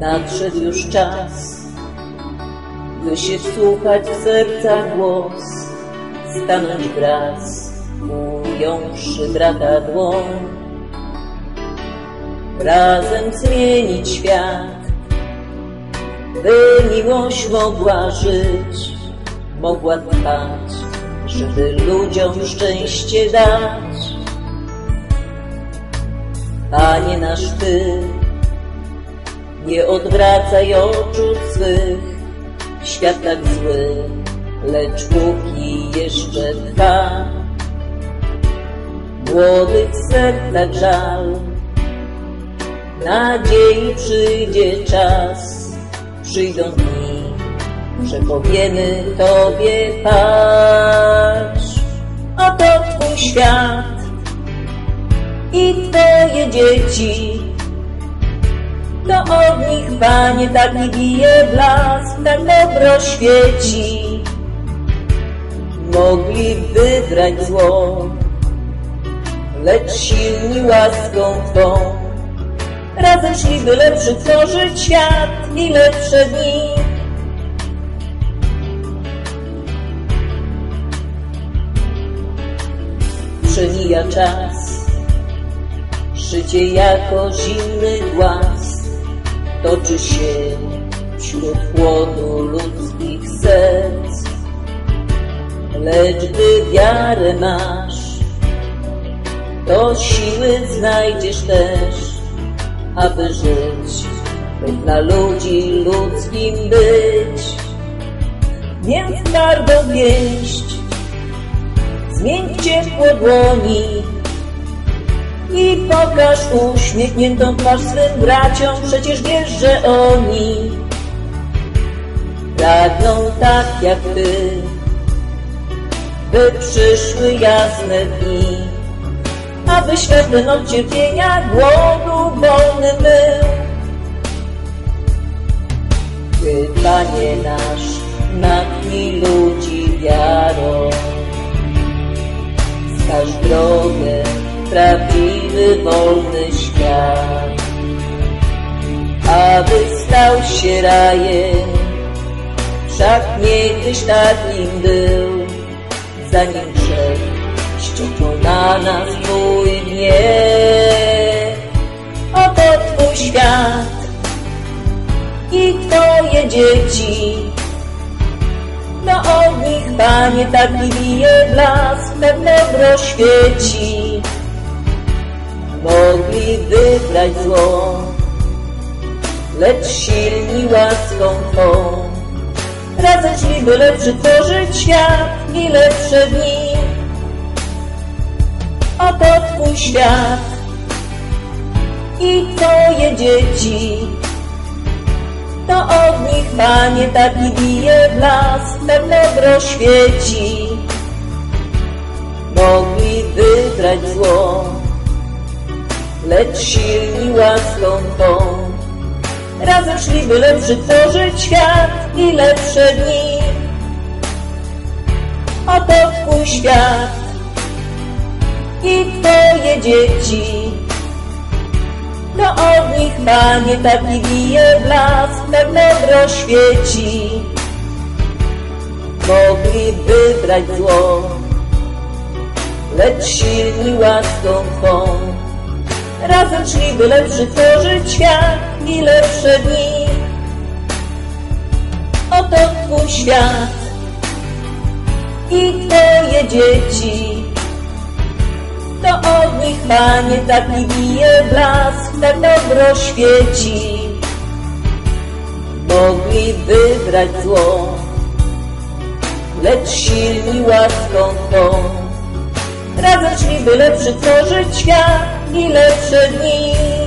Nadszedł już czas, by się wsłuchać w serca głos, stanąć wraz, ująwszy brata dłoń, razem zmienić świat, by miłość mogła żyć, mogła trwać, żeby ludziom szczęście dać. Panie nasz Ty, nie odwracaj oczu swych, świat tak zły, lecz póki jeszcze trwa. Młodych sercach żal, nadziei przyjdzie czas, przyjdą dni, że powiemy Tobie patrz, oto Twój świat i Twoje dzieci. To od nich, Panie, tak nie bije blask, tak dobro świeci. Mogli wybrać zło, lecz silni łaską Twą. Razem szli, by lepszy tworzyć świat i lepsze dni. Przemija czas, życie jako zimny głaz toczy się wśród chłodu ludzkich serc. Lecz gdy wiarę masz, to siły znajdziesz też, aby żyć, by dla ludzi ludzkim być. Więc twardą wieść, zmień ciepło dłoni i pokaż uśmiechniętą twarz swym braciom, przecież wiesz, że oni pragną tak jak ty, by przyszły jasne dni, aby świat ten od cierpienia, głodu wolny był. Ty, Panie nasz, natchnij ludzi wiarą, wskaż drogę, prawdziwy, wolny świat, aby stał się rajem, wszak niegdyś takim był, zanim grzech ściągnął na nas Twój gniew. Oto Twój świat i Twoje dzieci, no od nich, Panie, tak mi bije blask, tak dobro świeci. Mogli wybrać zło, lecz silni łaską Twą. Razem szli, by lepszy tworzyć świat i lepsze dni. Oto Twój świat i Twoje dzieci, to od nich, Panie, taki bije blask, tak dobro świeci. Mogli wybrać zło, lecz silni łaską Twą. Razem szli, by lepszy tworzyć świat i lepsze dni. Oto Twój świat i Twoje dzieci, to od nich, Panie, taki bije blask, tak dobro świeci. Mogli wybrać zło, lecz silni łaską Twą. Razem szli, by lepszy tworzyć świat i lepsze dni. Oto Twój świat i Twoje dzieci, to od nich, Panie, taki bije blask, tak dobro świeci. Mogli wybrać zło, lecz silni łaską Twą. Razem szli, by lepszy tworzyć świat i lepsze dni.